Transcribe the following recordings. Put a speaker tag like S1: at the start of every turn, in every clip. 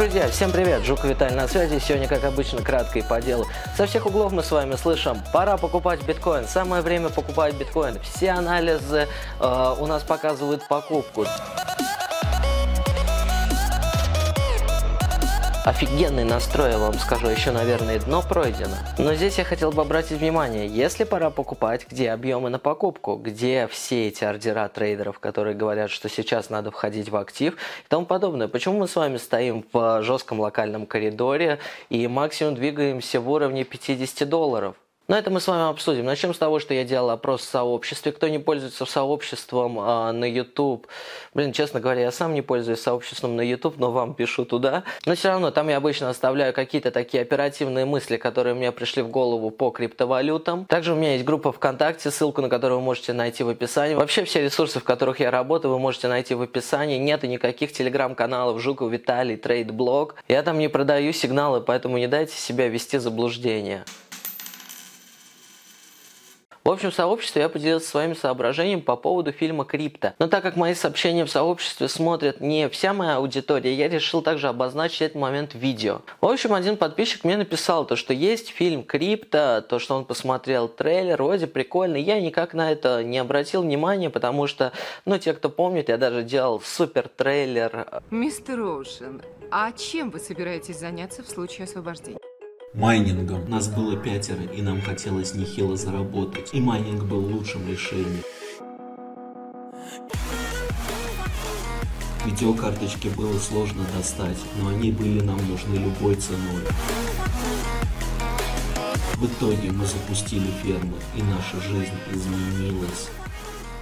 S1: Друзья, всем привет! Жук Виталий на связи. Сегодня, как обычно, кратко и по делу. Со всех углов мы с вами слышим, пора покупать биткоин, самое время покупать биткоин. Все анализы э, у нас показывают покупку. Офигенный настрой, я вам скажу, еще, наверное, дно пройдено. Но здесь я хотел бы обратить внимание, если пора покупать, где объемы на покупку, где все эти ордера трейдеров, которые говорят, что сейчас надо входить в актив и тому подобное. Почему мы с вами стоим в жестком локальном коридоре и максимум двигаемся в уровне 50 долларов? Но это мы с вами обсудим. Начнем с того, что я делал опрос в сообществе. Кто не пользуется сообществом э, на YouTube? Блин, честно говоря, я сам не пользуюсь сообществом на YouTube, но вам пишу туда. Но все равно там я обычно оставляю какие-то такие оперативные мысли, которые мне пришли в голову по криптовалютам. Также у меня есть группа ВКонтакте, ссылку на которую вы можете найти в описании. Вообще все ресурсы, в которых я работаю, вы можете найти в описании. Нет и никаких телеграм-каналов Жуков Виталий, Трейдблог. Я там не продаю сигналы, поэтому не дайте себя вести заблуждение. В общем, в сообществе я поделился своими соображениями по поводу фильма «Крипто». Но так как мои сообщения в сообществе смотрят не вся моя аудитория, я решил также обозначить этот момент в видео. В общем, один подписчик мне написал то, что есть фильм «Крипто», то, что он посмотрел трейлер, вроде прикольный. Я никак на это не обратил внимания, потому что, ну, те, кто помнит, я даже делал супер трейлер.
S2: Мистер Оушен, а чем вы собираетесь заняться в случае освобождения?
S3: Майнингом. Нас было пятеро, и нам хотелось нехило заработать. И майнинг был лучшим решением. Видеокарточки было сложно достать, но они были нам нужны любой ценой. В итоге мы запустили фермы, и наша жизнь изменилась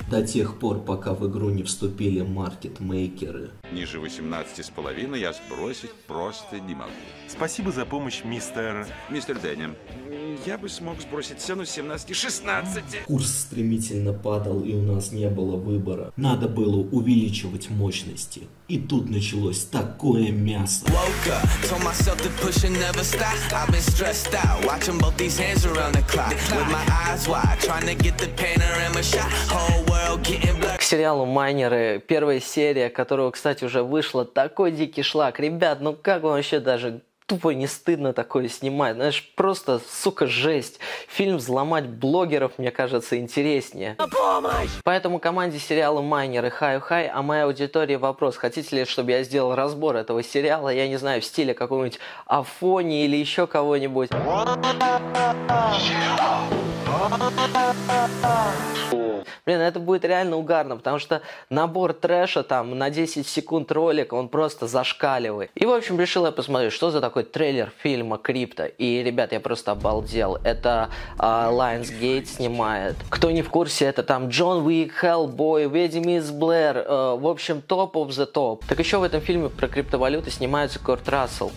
S3: до тех пор, пока в игру не вступили маркетмейкеры.
S4: Ниже 18 с половиной я сбросить просто не могу.
S5: Спасибо за помощь, мистер...
S4: Мистер Дэнни, я бы смог сбросить цену с 17 16.
S3: Курс стремительно падал, и у нас не было выбора. Надо было увеличивать мощности. И тут началось такое мясо.
S1: К сериалу «Майнеры» первая серия, которого, кстати, уже вышла, такой дикий шлак. Ребят, ну как вам вообще даже тупо не стыдно такое снимать. Знаешь, просто, сука, жесть. Фильм «Взломать блогеров», мне кажется, интереснее. На помощь! Поэтому команде сериала «Майнеры» хай-хай, а моей аудитории вопрос. Хотите ли, чтобы я сделал разбор этого сериала, я не знаю, в стиле какого-нибудь Афони или еще кого-нибудь? Блин, это будет реально угарно, потому что набор трэша там на 10 секунд ролик, он просто зашкаливает. И, в общем, решил я посмотреть, что за такой трейлер фильма Crypto. И, ребят, я просто обалдел. Это э, Lionsgate снимает. Кто не в курсе, это там Джон Уик, Хеллбой, Ведьми из Блэр. Э, в общем, топ of the топ. Так еще в этом фильме про криптовалюты снимается Курт Рассел.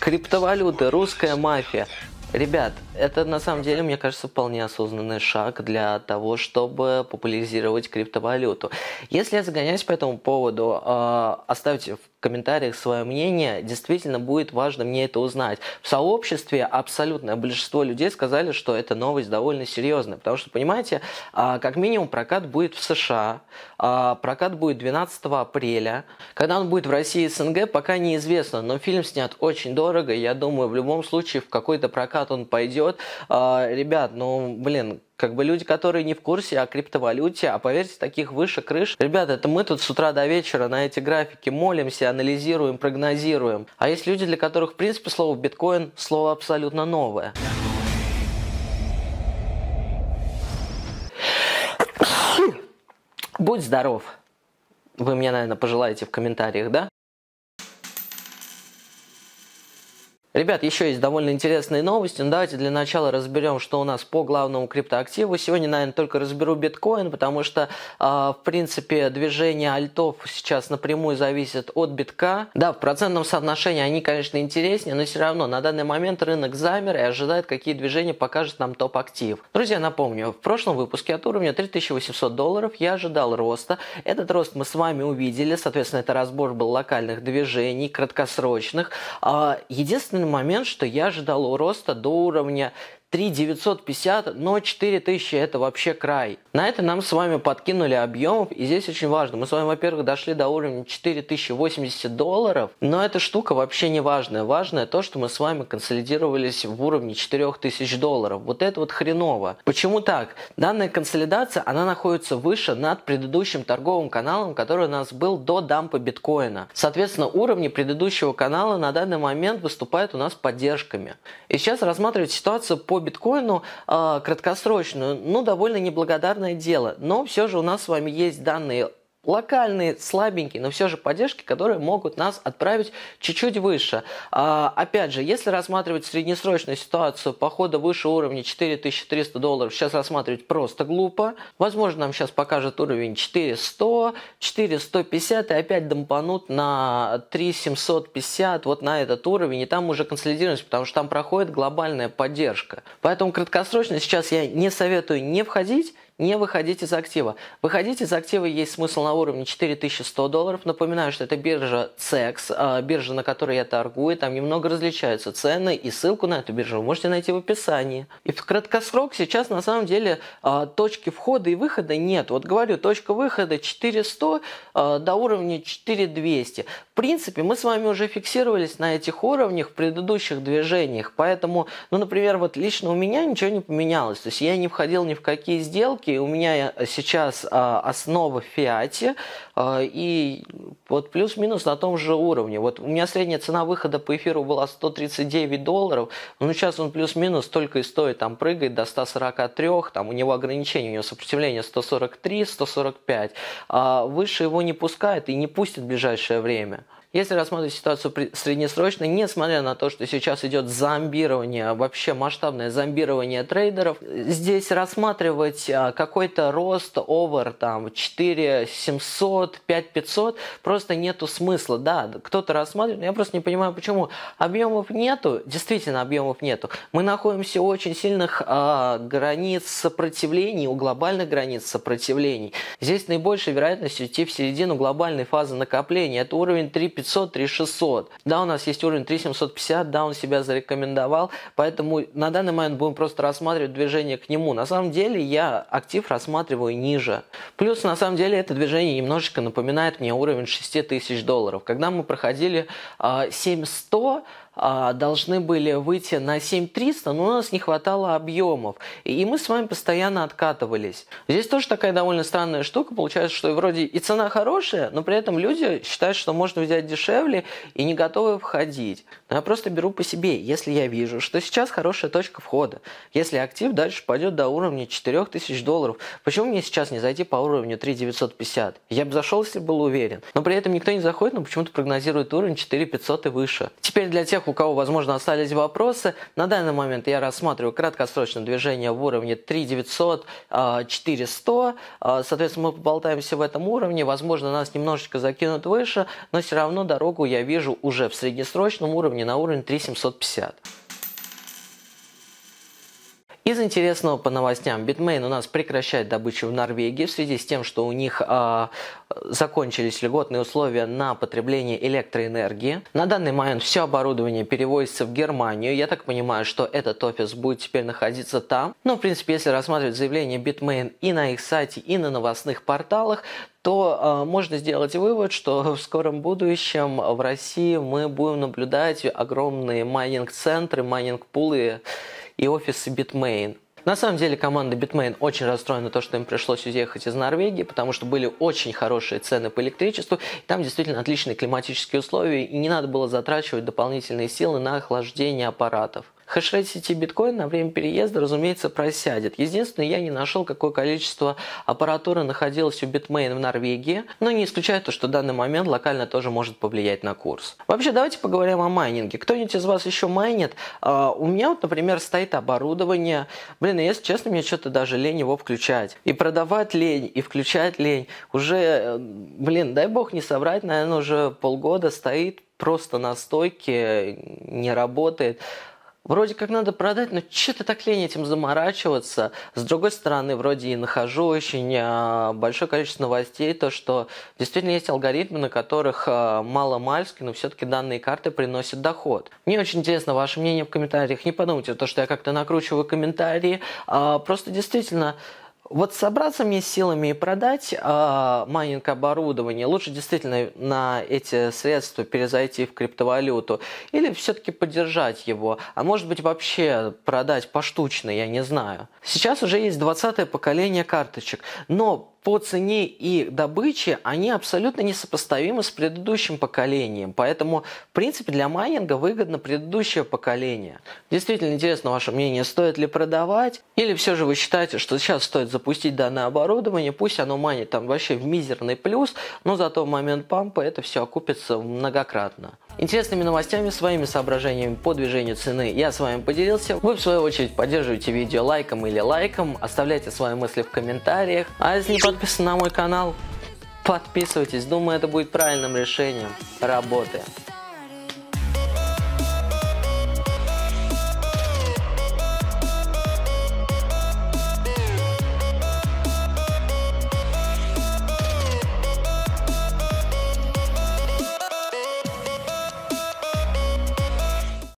S1: Криптовалюты, русская мафия. Ребят, это на самом деле, мне кажется, вполне осознанный шаг для того, чтобы популяризировать криптовалюту. Если я загоняюсь по этому поводу, э, оставьте в комментариях свое мнение. Действительно будет важно мне это узнать. В сообществе абсолютное большинство людей сказали, что эта новость довольно серьезная. Потому что, понимаете, э, как минимум прокат будет в США, э, прокат будет 12 апреля. Когда он будет в России и СНГ, пока неизвестно. Но фильм снят очень дорого. Я думаю, в любом случае в какой-то прокат он пойдет идет. А, ребят, ну, блин, как бы люди, которые не в курсе о криптовалюте, а поверьте, таких выше крыш. Ребята, это мы тут с утра до вечера на эти графики молимся, анализируем, прогнозируем. А есть люди, для которых, в принципе, слово биткоин – слово абсолютно новое. Будь здоров. Вы мне, наверное, пожелаете в комментариях, да? Ребят, еще есть довольно интересные новости, но давайте для начала разберем, что у нас по главному криптоактиву. Сегодня, наверное, только разберу биткоин, потому что, э, в принципе, движение альтов сейчас напрямую зависит от битка. Да, в процентном соотношении они, конечно, интереснее, но все равно на данный момент рынок замер и ожидает, какие движения покажет нам топ-актив. Друзья, напомню, в прошлом выпуске от уровня 3800 долларов я ожидал роста. Этот рост мы с вами увидели, соответственно, это разбор был локальных движений, краткосрочных. А, единственный момент, что я ожидал роста до уровня 3 950, но 4000 это вообще край. На это нам с вами подкинули объемов, и здесь очень важно. Мы с вами, во-первых, дошли до уровня 4080 долларов, но эта штука вообще не важная. Важное то, что мы с вами консолидировались в уровне 4000 долларов. Вот это вот хреново. Почему так? Данная консолидация, она находится выше над предыдущим торговым каналом, который у нас был до дампа биткоина. Соответственно, уровни предыдущего канала на данный момент выступают у нас поддержками. И сейчас рассматривать ситуацию по биткоину э, краткосрочную, ну, довольно неблагодарное дело. Но все же у нас с вами есть данные локальные, слабенькие, но все же поддержки, которые могут нас отправить чуть-чуть выше. А, опять же, если рассматривать среднесрочную ситуацию похода выше уровня 4300 долларов, сейчас рассматривать просто глупо. Возможно, нам сейчас покажет уровень 4100, 4150 и опять дампанут на 3750, вот на этот уровень, и там уже консолидируемся, потому что там проходит глобальная поддержка. Поэтому краткосрочно сейчас я не советую не входить, не выходить из актива. Выходить из актива есть смысл на уровне 4100 долларов. Напоминаю, что это биржа CEX, а, биржа, на которой я торгую. Там немного различаются цены, и ссылку на эту биржу вы можете найти в описании. И в краткосрок сейчас на самом деле а, точки входа и выхода нет. Вот говорю, точка выхода 4100 а, до уровня 4200. В принципе, мы с вами уже фиксировались на этих уровнях в предыдущих движениях. Поэтому, ну, например, вот лично у меня ничего не поменялось. То есть я не входил ни в какие сделки, сделки. У меня сейчас а, основа в фиате, а, и вот плюс-минус на том же уровне. Вот у меня средняя цена выхода по эфиру была 139 долларов, но сейчас он плюс-минус только и стоит, там прыгает до 143, там у него ограничение, у него сопротивление 143, 145, а выше его не пускает и не пустит в ближайшее время. Если рассматривать ситуацию среднесрочно, несмотря на то, что сейчас идет зомбирование, вообще масштабное зомбирование трейдеров, здесь рассматривать а, какой-то рост over там 4 700, 5 500 просто нету смысла. Да, кто-то рассматривает, но я просто не понимаю, почему. Объемов нету, действительно объемов нету. Мы находимся у очень сильных а, границ сопротивлений, у глобальных границ сопротивлений. Здесь наибольшая вероятность уйти в середину глобальной фазы накопления. Это уровень 3 3500, 3600. Да, у нас есть уровень 3750, да, он себя зарекомендовал, поэтому на данный момент будем просто рассматривать движение к нему. На самом деле я актив рассматриваю ниже. Плюс на самом деле это движение немножечко напоминает мне уровень 6000 долларов. Когда мы проходили 7100, а, а, должны были выйти на 7300, но у нас не хватало объемов. И мы с вами постоянно откатывались. Здесь тоже такая довольно странная штука. Получается, что вроде и цена хорошая, но при этом люди считают, что можно взять дешевле и не готовы входить. Но я просто беру по себе. Если я вижу, что сейчас хорошая точка входа, если актив дальше пойдет до уровня 4000 долларов, почему мне сейчас не зайти по уровню 3950? Я бы зашел, если был уверен. Но при этом никто не заходит, но почему-то прогнозирует уровень 4500 и выше. Теперь для тех, тех, у кого, возможно, остались вопросы, на данный момент я рассматриваю краткосрочное движение в уровне 3900, 4100. А, соответственно, мы поболтаемся в этом уровне. Возможно, нас немножечко закинут выше, но все равно дорогу я вижу уже в среднесрочном уровне на уровне 3750. Из интересного по новостям, Bitmain у нас прекращает добычу в Норвегии в связи с тем, что у них э, закончились льготные условия на потребление электроэнергии. На данный момент все оборудование перевозится в Германию. Я так понимаю, что этот офис будет теперь находиться там. Но, в принципе, если рассматривать заявление Bitmain и на их сайте, и на новостных порталах, то э, можно сделать вывод, что в скором будущем в России мы будем наблюдать огромные майнинг-центры, майнинг-пулы и офисы Bitmain. На самом деле команда Bitmain очень расстроена то, что им пришлось уехать из Норвегии, потому что были очень хорошие цены по электричеству, и там действительно отличные климатические условия, и не надо было затрачивать дополнительные силы на охлаждение аппаратов. Хэшрейт сети биткоин на время переезда, разумеется, просядет. Единственное, я не нашел, какое количество аппаратуры находилось у Bitmain в Норвегии, но не исключаю то, что данный момент локально тоже может повлиять на курс. Вообще, давайте поговорим о майнинге. Кто-нибудь из вас еще майнит? Uh, у меня вот, например, стоит оборудование. Блин, если честно, мне что-то даже лень его включать. И продавать лень, и включать лень. Уже, э, блин, дай бог не соврать, наверное, уже полгода стоит просто на стойке, не работает. Вроде как надо продать, но что-то так лень этим заморачиваться. С другой стороны, вроде и нахожу очень а, большое количество новостей, то что действительно есть алгоритмы, на которых а, мало-мальски, но все-таки данные карты приносят доход. Мне очень интересно ваше мнение в комментариях. Не подумайте, то, что я как-то накручиваю комментарии. А, просто действительно вот собраться мне силами и продать э, майнинг оборудование, лучше действительно на эти средства перезайти в криптовалюту или все-таки поддержать его, а может быть вообще продать поштучно, я не знаю. Сейчас уже есть 20 поколение карточек, но по цене и добыче они абсолютно несопоставимы с предыдущим поколением. Поэтому, в принципе, для майнинга выгодно предыдущее поколение. Действительно интересно ваше мнение, стоит ли продавать? Или все же вы считаете, что сейчас стоит запустить данное оборудование, пусть оно майнит там вообще в мизерный плюс, но зато в момент пампа это все окупится многократно. Интересными новостями, своими соображениями по движению цены я с вами поделился. Вы в свою очередь поддерживайте видео лайком или лайком, оставляйте свои мысли в комментариях. А если не подписаны на мой канал, подписывайтесь. Думаю, это будет правильным решением. Работаем.